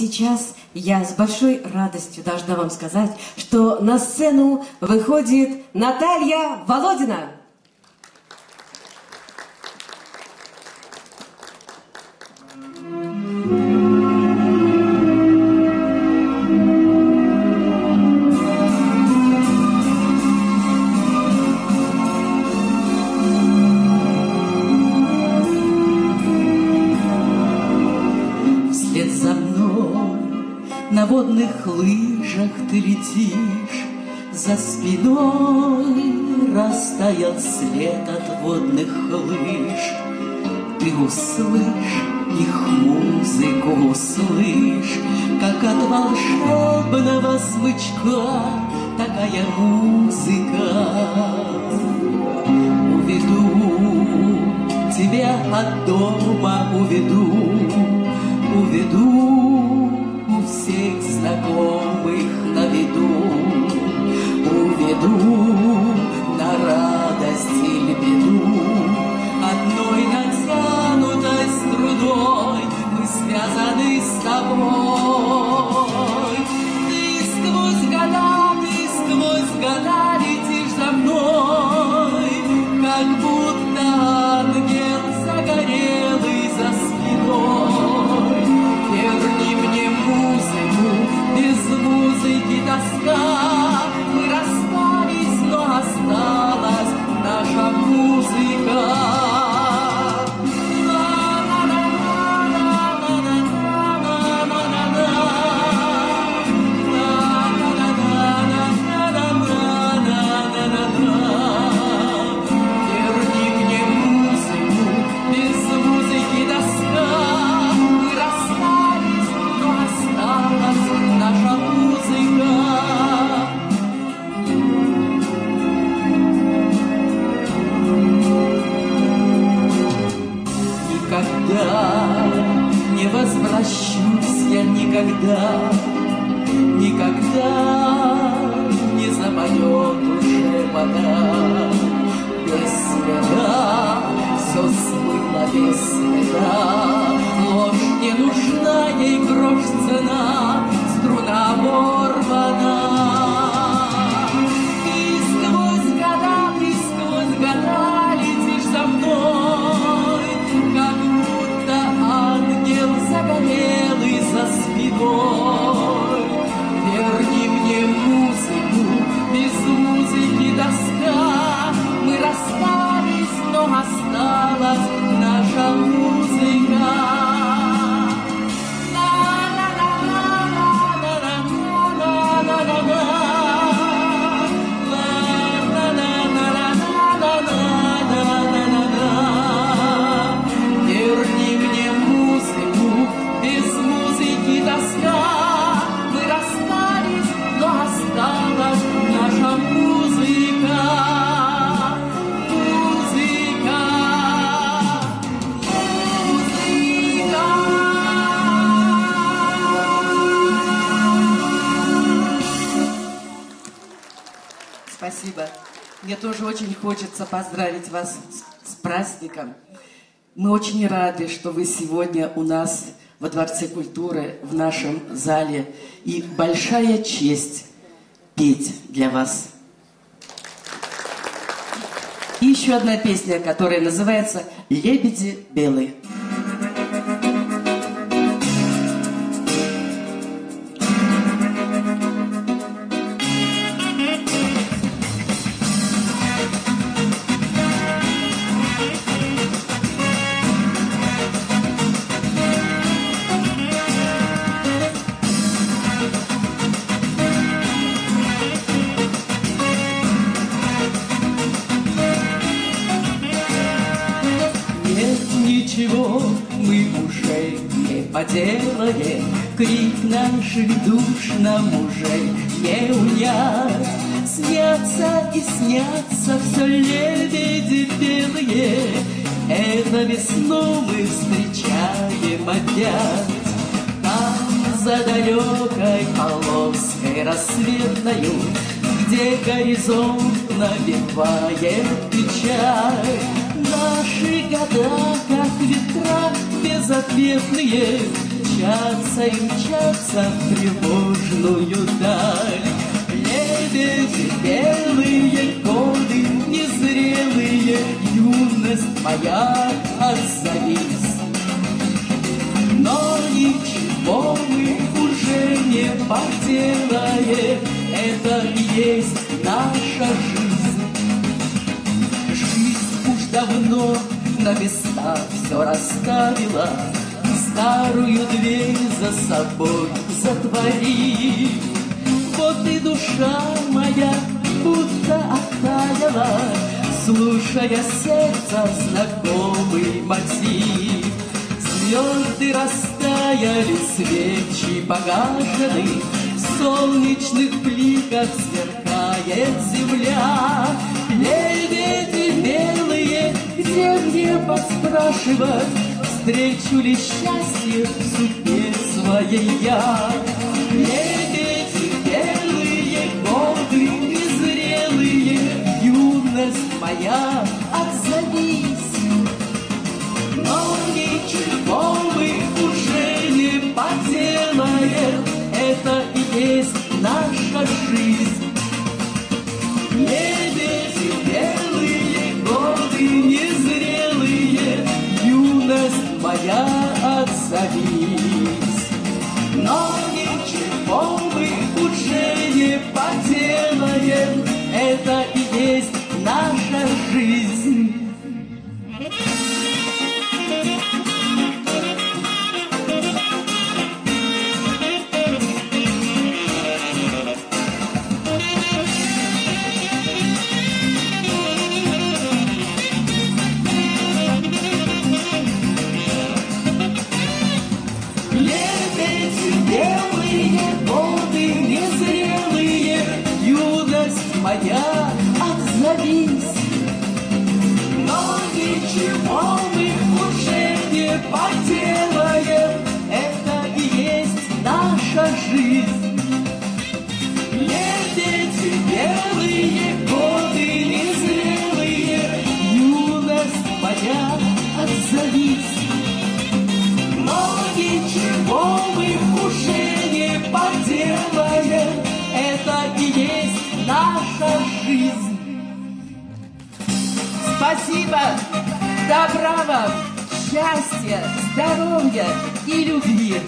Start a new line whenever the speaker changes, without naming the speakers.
сейчас я с большой радостью должна вам сказать, что на сцену выходит Наталья Володина.
Водных лыжах ты летишь, За спиной растаял след от водных лыж. Ты услышь их музыку, услышь, Как от волшебного смычка Такая музыка. Уведу тебя от дома, уведу, уведу музыки Никогда, никогда не запоет уже вода. Без следа все смыло без следа, ложь не нужна, ей тоска. Мы расстались, но осталась наша музыка.
Спасибо. Мне тоже очень хочется поздравить вас с праздником. Мы очень рады, что вы сегодня у нас во Дворце культуры, в нашем зале. И большая честь петь для вас. И еще одна песня, которая называется «Лебеди белые». Не поделаем, Крик наших душ нам уже не унять. Снятся и снятся все лебеди белые, Это весну мы встречаем опять. Там за далекой полоской рассветною, Где горизонт навевает печаль, Наши года, как ветра безответные,
мчатся и мчатся в тревожную даль. Лебеди белые годы, незрелые, юность моя отзовись. Но ничего мы уже не поделаем, это и есть на места все расставила, Старую дверь за собой затвори. Вот и душа моя будто оттаяла, Слушая сердца знакомый мотив. Звезды растаяли, свечи погашены, В солнечных бликах сверкает земля. Лебеди белые, где подспрашивать, Встречу ли счастье в судьбе своей я? Лебеди белые, годы незрелые, Юность моя, отзовись. Но ничего мы уже не поделаем, Это и есть наша жизнь. Моя, отзовись. Но Лебеди белые, годы незрелые, Юность моя, поделаем, Это и есть наша жизнь. Спасибо, добра вам, счастья, здоровья и любви.